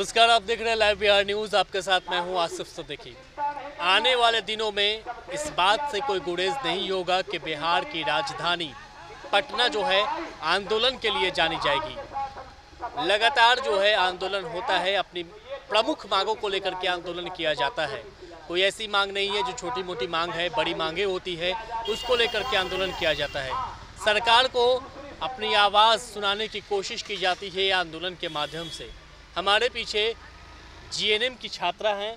नमस्कार, आप देख रहे हैं लाइव बिहार न्यूज़। आपके साथ मैं हूँ आसिफ सदकी आने वाले दिनों में इस बात से कोई गुरेज नहीं होगा कि बिहार की राजधानी पटना जो है, आंदोलन के लिए जानी जाएगी। लगातार जो है, आंदोलन होता है, अपनी प्रमुख मांगों को लेकर के आंदोलन किया जाता है। कोई ऐसी मांग नहीं है जो छोटी मोटी मांग है, बड़ी मांगे होती है, उसको लेकर के आंदोलन किया जाता है। सरकार को अपनी आवाज़ सुनाने की कोशिश की जाती है आंदोलन के माध्यम से। हमारे पीछे जीएनएम की छात्रा हैं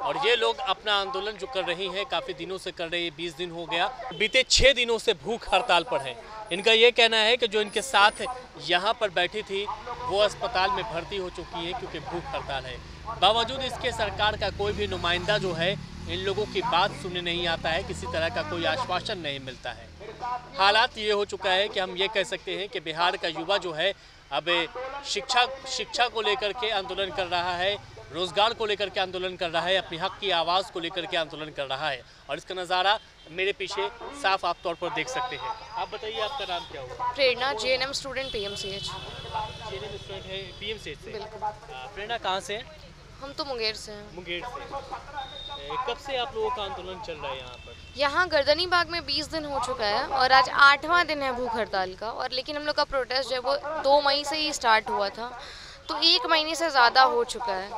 और ये लोग अपना आंदोलन जो कर रही हैं, काफ़ी दिनों से कर रही है, बीस दिन हो गया। बीते छः दिनों से भूख हड़ताल पर है। इनका ये कहना है कि जो इनके साथ यहाँ पर बैठी थी, वो अस्पताल में भर्ती हो चुकी है क्योंकि भूख हड़ताल है। बावजूद इसके सरकार का कोई भी नुमाइंदा जो है, इन लोगों की बात सुनने नहीं आता है, किसी तरह का कोई आश्वासन नहीं मिलता है। हालात ये हो चुका है कि हम ये कह सकते हैं कि बिहार का युवा जो है अब शिक्षा शिक्षा को लेकर के आंदोलन कर रहा है रोज़गार को लेकर के आंदोलन कर रहा है अपने हक की आवाज़ को लेकर के आंदोलन कर रहा है। और इसका नज़ारा मेरे पीछे साफ़ आप तौर पर देख सकते हैं। आप बताइए आपका नाम क्या हुआ? प्रेरणा जे N M student P M C H जे स्टूडेंट है पी एम सी। एच से प्रेरणा कहाँ से है? हम तो मुंगेर से हैं। मुंगेर से। कब से आप लोगों का आंदोलन चल रहा है यहाँ पर? यहाँ गर्दनी बाग में 20 दिन हो चुका है और आज आठवां दिन है भूख हड़ताल का और लेकिन हम लोग का प्रोटेस्ट जो है वो दो मई से ही स्टार्ट हुआ था। तो एक महीने से ज़्यादा हो चुका है।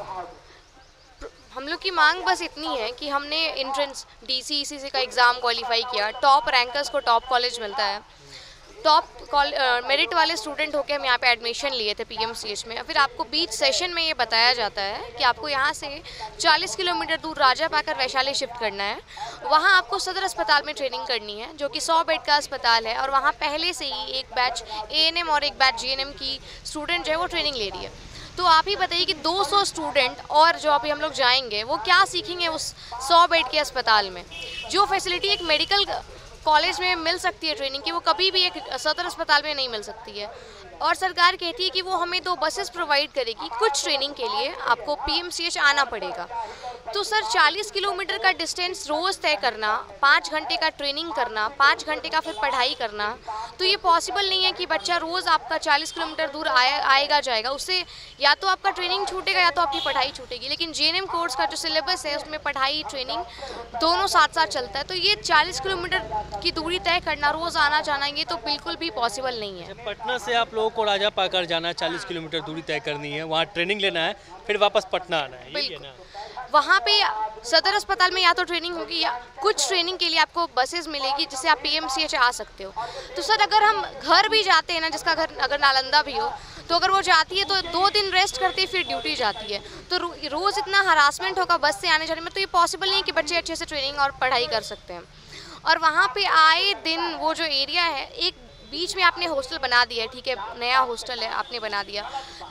हम लोग की मांग बस इतनी है कि हमने इंट्रेंस डी सी सी का एग्ज़ाम क्वालिफाई किया। टॉप रैंकर्स को टॉप कॉलेज मिलता है। टॉप मेरिट वाले स्टूडेंट होकर हम यहाँ पे एडमिशन लिए थे पीएमसीएच में। फिर आपको बीच सेशन में ये बताया जाता है कि आपको यहाँ से 40 किलोमीटर दूर राजा पाकर वैशाली शिफ्ट करना है। वहाँ आपको सदर अस्पताल में ट्रेनिंग करनी है, जो कि 100 बेड का अस्पताल है, और वहाँ पहले से ही एक बैच एएनएम और एक बैच जीएनएम की स्टूडेंट जो है वो ट्रेनिंग ले रही है। तो आप ही बताइए कि 200 स्टूडेंट और जो अभी हम लोग जाएँगे, वो क्या सीखेंगे उस 100 बेड के अस्पताल में? जो फैसिलिटी एक मेडिकल कॉलेज में मिल सकती है ट्रेनिंग की, वो कभी भी एक सदर अस्पताल में नहीं मिल सकती है। और सरकार कहती है कि वो हमें दो बसेस प्रोवाइड करेगी, कुछ ट्रेनिंग के लिए आपको पीएमसीएच आना पड़ेगा। तो सर 40 किलोमीटर का डिस्टेंस रोज़ तय करना, पाँच घंटे का ट्रेनिंग करना, पाँच घंटे का फिर पढ़ाई करना तो ये पॉसिबल नहीं है कि बच्चा रोज़ आपका 40 किलोमीटर दूर आए, आएगा, जाएगा। उससे या तो आपका ट्रेनिंग छूटेगा या तो आपकी पढ़ाई छूटेगी, लेकिन जेएनएम कोर्स का जो सिलेबस है, उसमें पढ़ाई ट्रेनिंग दोनों साथ साथ चलता है। तो ये चालीस किलोमीटर की दूरी तय करना, रोज़ आना जाना ये तो बिल्कुल भी पॉसिबल नहीं है। पटना से आप लोगों को राजा पाकर जाना है। चालीस किलोमीटर दूरी तय करनी है वहाँ ट्रेनिंग लेना है फिर वापस पटना आना है है। वहाँ पे सदर अस्पताल में या तो ट्रेनिंग होगी या कुछ ट्रेनिंग के लिए आपको बसेस मिलेगी जिससे आप पीएमसीएच आ सकते हो। तो सर अगर हम घर भी जाते हैं ना जिसका घर अगर नालंदा भी हो तो अगर वो जाती है तो दो दिन रेस्ट करती है फिर ड्यूटी जाती है। तो रो, रोज़ इतना हरासमेंट होगा बस से आने जाने में तो ये पॉसिबल नहीं है कि बच्चे अच्छे से ट्रेनिंग और पढ़ाई कर सकते हैं। और वहाँ पे आए दिन वो जो एरिया है एक बीच में आपने हॉस्टल बना दिया, ठीक है? नया हॉस्टल है, आपने बना दिया।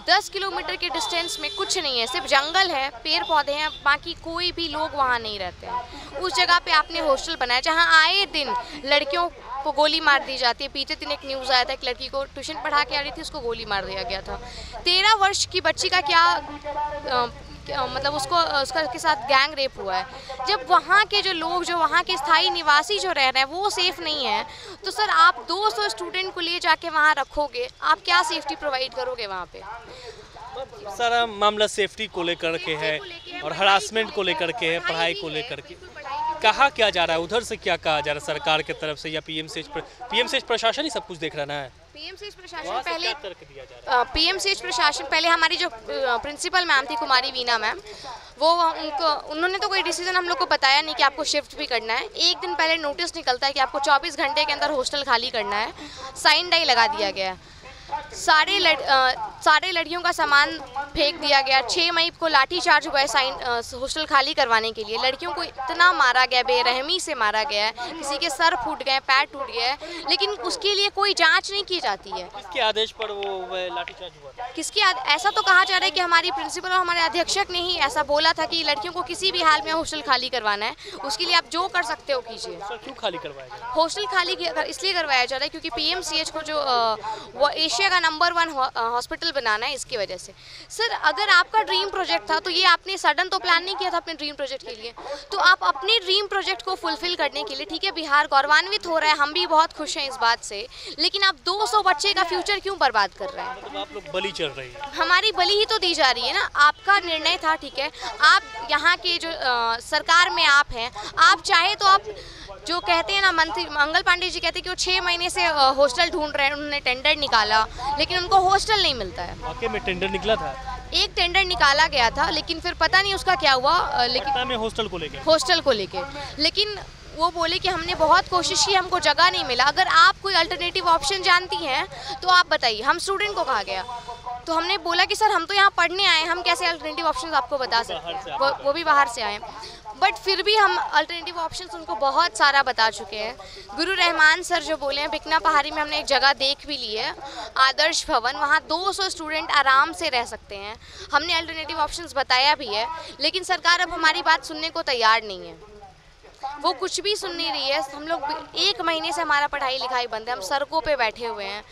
दस किलोमीटर के डिस्टेंस में कुछ नहीं है, सिर्फ़ जंगल है पेड़ पौधे हैं, बाकी कोई भी लोग वहाँ नहीं रहते हैं। उस जगह पे आपने हॉस्टल बनाया, जहाँ आए दिन लड़कियों को गोली मार दी जाती है। बीते दिन एक न्यूज़ आया था, एक लड़की को ट्यूशन पढ़ा के आ रही थी, उसको गोली मार दिया गया था। तेरह वर्ष की बच्ची का क्या मतलब उसको उसका के साथ गैंग रेप हुआ है। जब वहाँ के जो लोग जो वहाँ के स्थायी निवासी जो रह रहे हैं वो सेफ़ नहीं है तो सर आप 200 स्टूडेंट को ले जाके वहाँ रखोगे आप क्या सेफ्टी प्रोवाइड करोगे वहाँ पे? सारा मामला सेफ्टी को लेकर के है और हरासमेंट को लेकर के है पढ़ाई को लेकर के। कहा क्या जा रहा है? उधर से क्या कहा जा रहा है सरकार की तरफ़ से या पीएमसीएच पीएमसीएच प्रशासन ही सब कुछ देख रहा है पीएमसीएच प्रशासन पहले पीएमसीएच प्रशासन पहले हमारी जो प्रिंसिपल मैम थी कुमारी वीना मैम वो उनको उन्होंने तो कोई डिसीज़न हम लोग को बताया नहीं कि आपको शिफ्ट भी करना है। एक दिन पहले नोटिस निकलता है कि आपको 24 घंटे के अंदर हॉस्टल खाली करना है। साइन डाई लगा दिया गया है। सारे लड़, आ, सारे लड़कियों का सामान फेंक दिया गया। छः मई को लाठी चार्ज हुआ है साइन हॉस्टल खाली करवाने के लिए। लड़कियों को इतना मारा गया बेरहमी से मारा गया है। किसी के सर फूट गए पैर टूट गया है। लेकिन उसके लिए कोई जाँच नहीं की जाती है। किसके आदेश पर वो लाठी चार्ज हुआ किसके ऐसा तो कहा जा रहा है कि हमारी प्रिंसिपल और हमारे अध्यक्षक ने ही ऐसा बोला था कि लड़कियों को किसी भी हाल में हॉस्टल खाली करवाना है। उसके लिए आप जो कर सकते हो कीजिए। क्यों खाली करवाया हॉस्टल खाली इसलिए करवाया जा रहा है क्योंकि पीएमसीएच को जो वो एशिया का नंबर वन हॉस्पिटल बनाना है इसकी वजह से। सर अगर आपका ड्रीम प्रोजेक्ट था तो ये आपने सडन तो प्लान नहीं किया था अपने ड्रीम प्रोजेक्ट के लिए। तो आप अपने ड्रीम प्रोजेक्ट को फुलफिल करने के लिए ठीक है बिहार गौरवान्वित हो रहा है हम भी बहुत खुश हैं इस बात से लेकिन आप 200 बच्चे का फ्यूचर क्यों बर्बाद कर रहे हैं? मतलब आप लोग बलि चल रही है। हमारी बलि ही तो दी जा रही है ना आपका निर्णय था ठीक है आप यहाँ के जो सरकार में आप हैं आप चाहे तो आप जो कहते हैं ना मंत्री मंगल पांडे जी कहते हैं कि वो छः महीने से हॉस्टल ढूंढ रहे हैं उन्होंने टेंडर निकाला लेकिन उनको हॉस्टल नहीं मिलता है। वाकई में टेंडर निकला था? एक टेंडर निकाला गया था लेकिन फिर पता नहीं उसका क्या हुआ लेकिन हॉस्टल को लेकर हॉस्टल को लेके। लेकिन वो बोले कि हमने बहुत कोशिश की हमको जगह नहीं मिला। अगर आप कोई अल्टरनेटिव ऑप्शन जानती हैं तो आप बताइए। हम स्टूडेंट को कहा गया। तो हमने बोला कि सर हम तो यहाँ पढ़ने आए हम कैसे अल्टरनेटिव ऑप्शन आपको बता सकते हैं? वो, वो भी बाहर से आए। बट फिर भी हम अल्टरनेटिव ऑप्शन उनको बहुत सारा बता चुके हैं। गुरु रहमान सर जो बोले हैं बिकना पहाड़ी में हमने एक जगह देख भी ली है आदर्श भवन। वहाँ 200 स्टूडेंट आराम से रह सकते हैं। हमने अल्टरनेटिव ऑप्शंस बताया भी है। लेकिन सरकार अब हमारी बात सुनने को तैयार नहीं है। वो कुछ भी सुन नहीं रही है। हम लोग एक महीने से हमारा पढ़ाई लिखाई बंद है। हम सड़कों पे बैठे हुए हैं।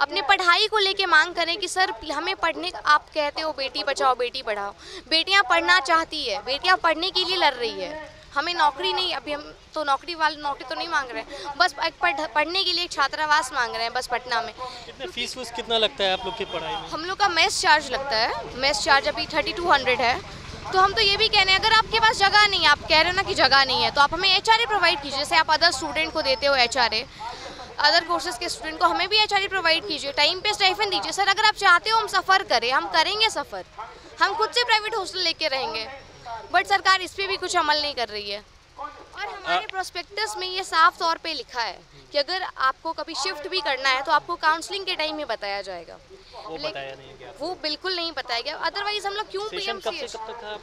अपने पढ़ाई को लेके मांग करें कि सर हमें पढ़ने आप कहते हो बेटी बचाओ बेटी पढ़ाओ। बेटियाँ पढ़ना चाहती है। बेटियाँ पढ़ने के लिए लड़ रही है। हमें नौकरी नहीं अभी हम तो नौकरी वाले नौकरी तो नहीं मांग रहे हैं। बस एक पढ़, पढ़ने के लिए एक छात्रावास मांग रहे हैं बस पटना में। कितने फ़ीस फूस कितना लगता है आप लोग की पढ़ाई में? हम लोग का मेस चार्ज लगता है। मेस चार्ज अभी थर्टी टू हंड्रेड है। तो हम तो ये भी कह रहे हैं अगर आपके पास जगह नहीं है आप कह रहे हो ना कि जगह नहीं है तो आप हमें एच प्रोवाइड कीजिए। जैसे आप अदर स्टूडेंट को देते हो एच अदर कोर्सेज के स्टूडेंट को हमें भी एच प्रोवाइड कीजिए। टाइम पे स्टाइफन दीजिए। सर अगर आप चाहते हो हम सफ़र करें हम करेंगे सफ़र। हम खुद से प्राइवेट हॉस्टल लेके रहेंगे। बट सरकार इस पर भी कुछ अमल नहीं कर रही है। और हमारे प्रोस्पेक्टस में ये साफ़ तौर पे लिखा है कि अगर आपको कभी शिफ्ट भी करना है तो आपको काउंसलिंग के टाइम में बताया जाएगा। वो बताया नहीं क्या वो बिल्कुल नहीं बताया गया। अदरवाइज़ हम लोग क्यों पी एम से आप लोग का?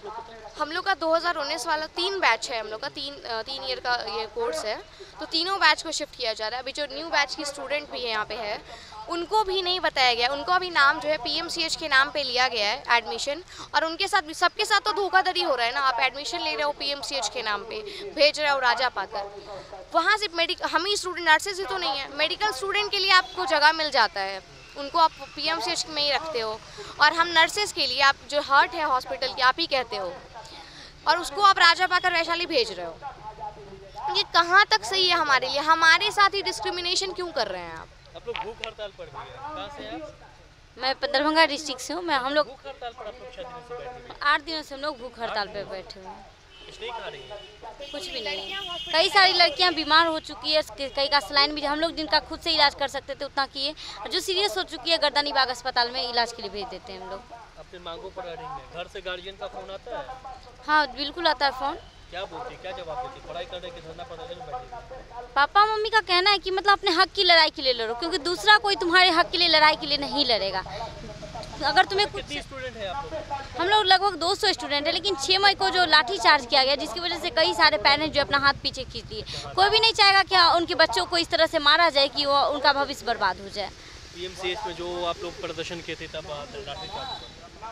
हम लोग का 2019 वाला तीन बैच है हम लोग का। तीन तीन ईयर का ये कोर्स है। तो तीनों बैच को शिफ्ट किया जा रहा है। अभी जो न्यू बैच की स्टूडेंट भी है यहाँ पे है उनको भी नहीं बताया गया। उनको अभी नाम जो है पीएमसीएच के नाम पे लिया गया है एडमिशन और उनके साथ सबके साथ तो धोखाधड़ी हो रहा है ना। आप एडमिशन ले रहे हो पीएमसीएच के नाम पे भेज रहे हो राजा पाकर। वहाँ से मेडिकल हम ही स्टूडेंट नर्सेज ही तो नहीं है। मेडिकल स्टूडेंट के लिए आपको जगह मिल जाता है। उनको आप पीएमसीएच में ही रखते हो। और हम नर्सेज के लिए आप जो हर्ट है हॉस्पिटल की आप ही कहते हो। और उसको आप राजा पाकर वैशाली भेज रहे हो। ये कहाँ तक सही है हमारे लिए? हमारे साथ ही डिस्क्रिमिनेशन क्यों कर रहे हैं आप? आप लोग भूख हड़ताल पर भी है। कहाँ से मैं दरभंगा डिस्ट्रिक्ट से हूँ। मैं हम लोग भूख हड़ताल पर आप लोग छह दिनों से बैठे हुए आठ दिनों से हम लोग भूख हड़ताल पर बैठे हुए हैं। कुछ भी नहीं कई सारी लड़कियाँ बीमार हो चुकी है कई का सलाइन भी हम लोग जिनका खुद से इलाज कर सकते थे उतना किए। और जो सीरियस हो चुकी है गर्दानी बाग अस्पताल में इलाज के लिए भेज देते हैं हम लोग। अपने मांगों पर अड़ेंगे घर से गार्जियन का फ़ोन आता है? हाँ बिल्कुल आता है फ़ोन क्या बोलती क्या जवाब देती पढ़ाई करने की धरना प्रदर्शन बैठी पापा मम्मी का कहना है कि मतलब अपने हक की लड़ाई के लिए लड़ो क्योंकि दूसरा कोई तुम्हारे हक के लिए लड़ाई के लिए नहीं लड़ेगा। अगर तुम्हें कुछ कितनी स्टूडेंट है आप लोग? हम लोग लगभग 200 स्टूडेंट है लेकिन 6 मई को जो लाठी चार्ज किया गया जिसकी वजह से कई सारे पेरेंट्स जो अपना हाथ पीछे खींच दिए कोई भी नहीं चाहेगा कि हाँ, उनके बच्चों को इस तरह से मारा जाए कि वो उनका भविष्य बर्बाद हो जाए। पीएमसीएच में जो आप लोग प्रदर्शन किए थे तब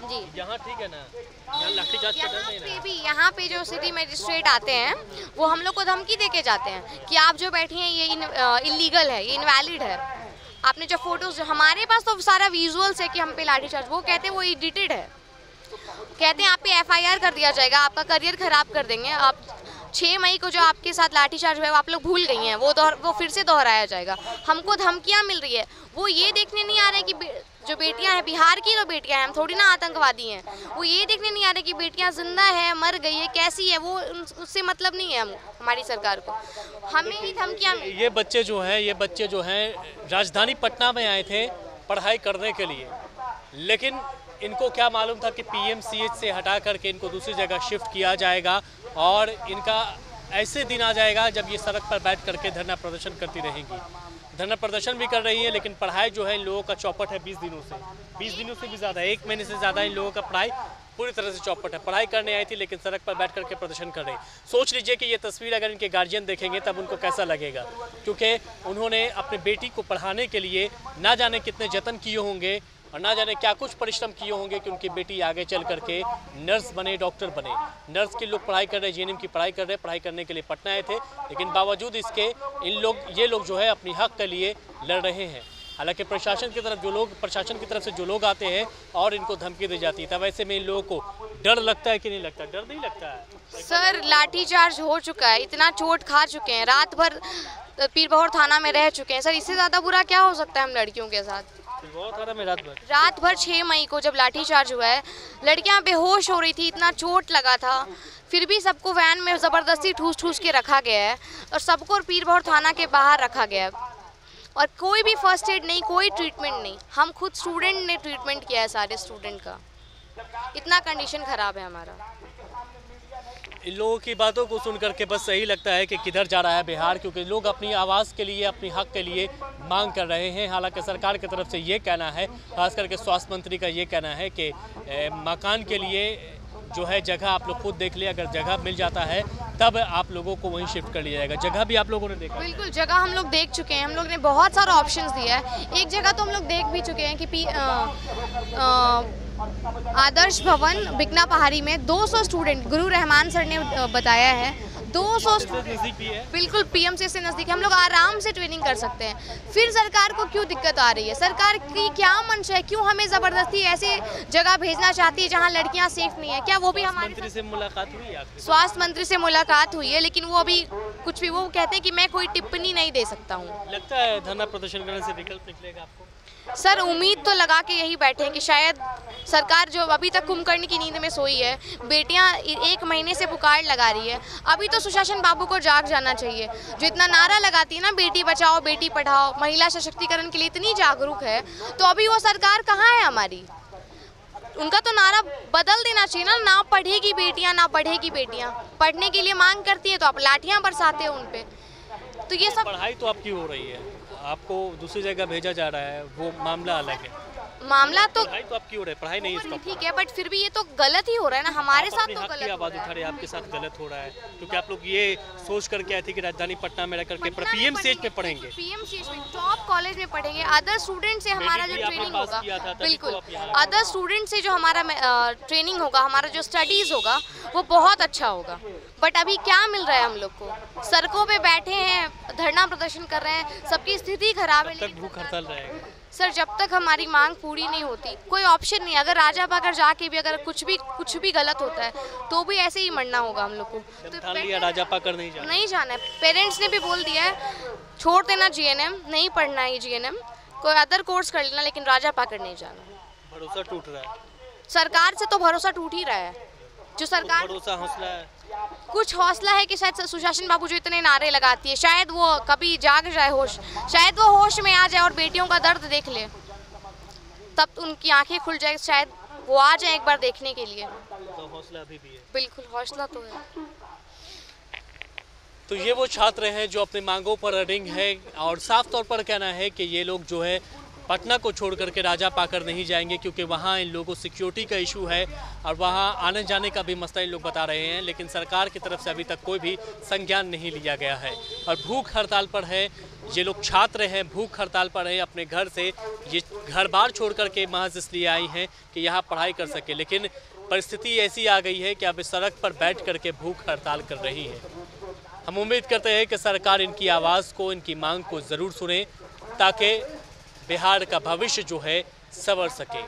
जी। यहाँ ठीक है ना? यहाँ पे भी यहाँ पे जो सिटी मजिस्ट्रेट आते हैं वो हम लोग को धमकी दे के जाते हैं कि आप जो बैठी हैं ये इलीगल है ये इनवैलिड है। आपने जब फ़ोटोज़ हमारे पास तो सारा विजुअल्स है कि हम पे लाठीचार्ज वो कहते हैं वो एडिटेड है। कहते हैं आप पे एफआईआर कर दिया जाएगा, आपका करियर खराब कर देंगे। आप छः मई को जो आपके साथ लाठी चार्ज हुआ है आप लोग भूल गई हैं, वो दोहर, वो फिर से दोहराया जाएगा। हमको धमकियाँ मिल रही है। वो ये देखने नहीं आ रहा है कि जो बेटियाँ हैं, बिहार की तो बेटियाँ हैं, हम थोड़ी ना आतंकवादी हैं। वो ये देखने नहीं आ रहे कि बेटियाँ ज़िंदा है, मर गई है, कैसी है, वो उससे मतलब नहीं है हम, हमारी सरकार को। हमें ही धमकियाँ ये बच्चे जो हैं, ये बच्चे जो हैं, राजधानी पटना में आए थे पढ़ाई करने के लिए। लेकिन इनको क्या मालूम था कि पीएमसीएच से हटा करके इनको दूसरी जगह शिफ्ट किया जाएगा और इनका ऐसे दिन आ जाएगा जब ये सड़क पर बैठ करके धरना प्रदर्शन करती रहेंगी। धरना प्रदर्शन भी कर रही है, लेकिन पढ़ाई जो है इन लोगों का चौपट है बीस दिनों से। बीस दिनों से भी ज़्यादा, एक महीने से ज़्यादा इन लोगों का पढ़ाई पूरी तरह से चौपट है। पढ़ाई करने आई थी, लेकिन सड़क पर बैठ करके प्रदर्शन कर रही सोच लीजिए कि ये तस्वीर अगर इनके गार्जियन देखेंगे, तब उनको कैसा लगेगा? क्योंकि उन्होंने अपने बेटी को पढ़ाने के लिए ना जाने कितने जतन किए होंगे और ना जाने क्या कुछ परिश्रम किए होंगे कि उनकी बेटी आगे चल करके नर्स बने, डॉक्टर बने। नर्स के लोग पढ़ाई कर रहे जीएनएम की पढ़ाई कर रहे हैं पढ़ाई करने के लिए पटना आए थे। लेकिन बावजूद इसके, इन लोग, ये लोग जो है अपनी हक के लिए लड़ रहे हैं। हालाँकि प्रशासन की तरफ़ जो लोग, प्रशासन की तरफ़ से जो लोग आते हैं और इनको धमकी दी जाती है, तब ऐसे में इन लोगों को डर लगता है कि नहीं लगता? डर नहीं लगता है? सर, लाठीचार्ज हो चुका है, इतना चोट खा चुके हैं, रात भर पीरबहोर थाना में रह चुके हैं। सर, इससे ज़्यादा बुरा क्या हो सकता है हम लड़कियों के साथ? रात भर भर छः मई को जब लाठीचार्ज हुआ है, लड़कियाँ बेहोश हो रही थी, इतना चोट लगा था। फिर भी सबको वैन में ज़बरदस्ती ठूस ठूस के रखा गया है और सबको पीरभौर थाना के बाहर रखा गया है। और कोई भी फ़र्स्ट एड नहीं, कोई ट्रीटमेंट नहीं। हम खुद स्टूडेंट ने ट्रीटमेंट किया है सारे स्टूडेंट का। इतना कंडीशन ख़राब है हमारा। इन लोगों की बातों को सुन करके बस सही लगता है कि किधर जा रहा है बिहार क्योंकि लोग अपनी आवाज़ के लिए अपनी हक के लिए मांग कर रहे हैं। हालाँकि सरकार की तरफ़ से ये कहना है खास करके स्वास्थ्य मंत्री का ये कहना है कि मकान के लिए जो है जगह आप लोग खुद देख ले अगर जगह मिल जाता है तब आप लोगों को वहीं शिफ्ट कर लिया जाएगा। जगह भी आप लोगों ने देखा। बिल्कुल जगह हम लोग देख चुके हैं। हम लोग ने बहुत सारा ऑप्शंस दिया है। एक जगह तो हम लोग देख भी चुके हैं कि पी अ, अ, आदर्श भवन बिकना पहाड़ी में 200 स्टूडेंट गुरु रहमान सर ने बताया है। 200 इससे नज़दीक भी है? बिल्कुल पीएमसी से नज़दीक है। हम लोग आराम से ट्रेनिंग कर सकते हैं। फिर सरकार को क्यों दिक्कत आ रही है? सरकार की क्या मंशा है? क्यों हमें ज़बरदस्ती ऐसे जगह भेजना चाहती है जहाँ लड़कियाँ सेफ़ नहीं है? क्या वो भी हमारे मंत्री से मुलाकात हुई स्वास्थ्य मंत्री से मुलाकात हुई है लेकिन वो अभी कुछ भी वो कहते हैं कि मैं कोई टिप्पणी नहीं दे सकता हूँ। लगता है धरना प्रदर्शन करने से विकल्प निकलेगा आपको? सर, उम्मीद तो लगा के यही बैठे हैं कि शायद सरकार जो अभी तक कुंभकर्ण की नींद में सोई है, बेटियाँ एक महीने से पुकार लगा रही है। अभी तो सुशासन बाबू को जाग जाना चाहिए। जो इतना नारा लगाती है ना, बेटी बचाओ, बेटी पढ़ाओ, महिला सशक्तिकरण के लिए इतनी जागरूक है तो अभी वो सरकार कहाँ है हमारी? उनका तो नारा बदल देना चाहिए ना ना पढ़ेगी बेटियाँ, ना पढ़ेगी बेटियाँ। पढ़ने के लिए मांग करती है तो आप लाठियाँ बरसाते हो उन पर तो ये सब पढ़ाई तो आपकी हो रही है। आपको दूसरी जगह भेजा जा रहा है वो मामला अलग है। मामला तो पढ़ाई तो आपकी हो रही पढ़ाई नहीं इसका ठीक है बट फिर भी ये तो गलत ही हो रहा है ना हमारे साथ तो गलत आवाज़ उठा रहे आपके साथ गलत हो रहा है क्योंकि आप लोग ये सोच करके आए थे कि राजधानी पटना में रह करके पटना में पीएमसीएच में पढ़ेंगे। पीएमसीएच में टॉप कॉलेज में पढ़ेंगे अदर स्टूडेंट से हमारा जो ट्रेनिंग होगा किया तो बिल्कुल। अदर स्टूडेंट से जो हमारा ट्रेनिंग होगा हमारा जो स्टडीज़ होगा वो बहुत अच्छा होगा। बट अभी क्या मिल रहा है हम लोग को? सड़कों पे बैठे हैं धरना प्रदर्शन कर रहे हैं सबकी स्थिति खराब है भूख हड़ताल रहेगा। सर जब तक हमारी मांग पूरी नहीं होती कोई ऑप्शन नहीं अगर राजा अगर जाके भी अगर कुछ भी कुछ भी गलत होता है तो भी ऐसे ही मरना होगा हम लोग को। तो लिया राजा पाकर नहीं जाना। नहीं जाना है। पेरेंट्स ने भी बोल दिया है छोड़ देना जीएनएम नहीं पढ़ना है जीएनएम कोई अदर कोर्स कर लेना लेकिन राजा पाकर नहीं जाना। भरोसा टूट रहा है। सरकार से तो भरोसा टूट ही रहा है। जो सरकार भरोसा हौसला है। कुछ हौसला है कि शायद सुशासन बाबू जो इतने नारे लगाती है शायद वो कभी जाग जाए होश शायद वो होश में आ जाए और बेटियों का दर्द देख ले तब उनकी आँखें खुल जाए शायद वो आ जाए एक बार देखने के लिए। तो हौसला अभी भी है। बिल्कुल हौसला तो है। तो ये वो छात्र हैं जो अपनी मांगों पर अडिंग है और साफ़ तौर पर कहना है कि ये लोग जो है पटना को छोड़ करके राजा पाकर नहीं जाएँगे क्योंकि वहाँ इन लोगों सिक्योरिटी का इशू है और वहाँ आने जाने का भी मसला इन लोग बता रहे हैं, लेकिन सरकार की तरफ़ से अभी तक कोई भी संज्ञान नहीं लिया गया है। और भूख हड़ताल पर है, ये लोग छात्र हैं, भूख हड़ताल पर हैं, अपने घर से ये घर बार छोड़ करके महज इसलिए आई हैं कि यहाँ पढ़ाई कर सके। लेकिन परिस्थिति ऐसी आ गई है कि अब सड़क पर बैठ करके भूख हड़ताल कर रही है। हम उम्मीद करते हैं कि सरकार इनकी आवाज़ को, इनकी मांग को ज़रूर सुने, ताकि बिहार का भविष्य जो है संवर सके।